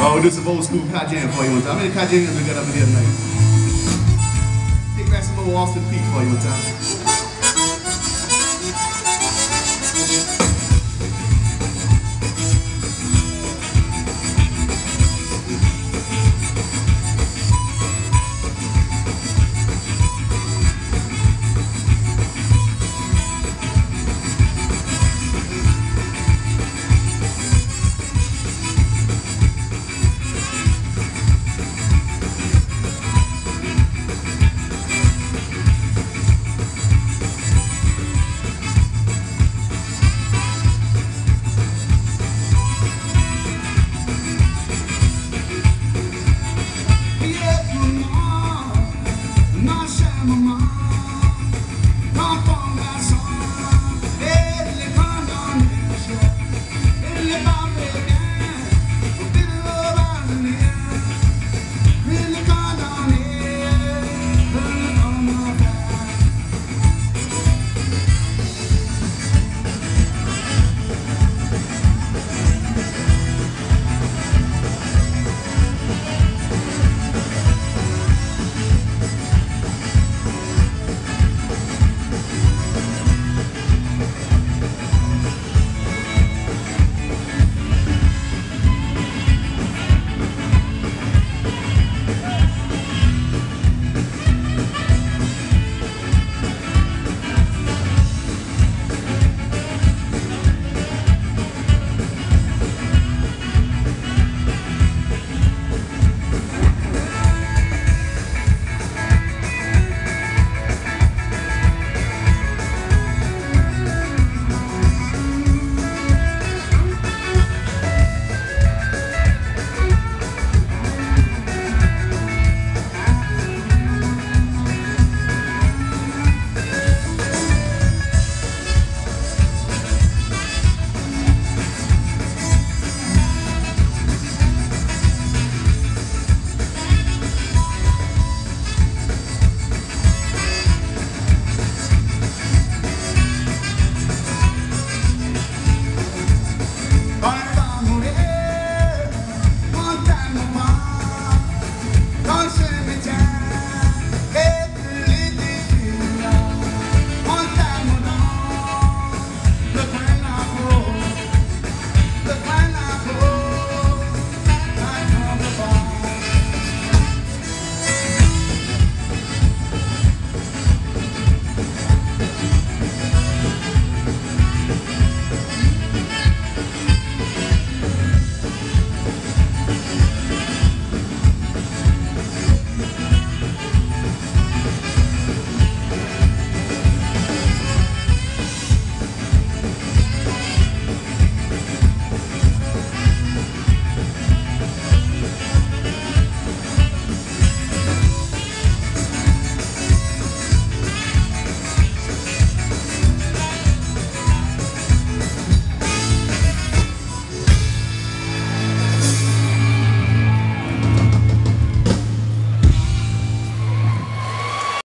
Oh, this is do old school Cajun for you one time. How many Cajuns we got up in here tonight? Take back some old Austin Pitre for you one time.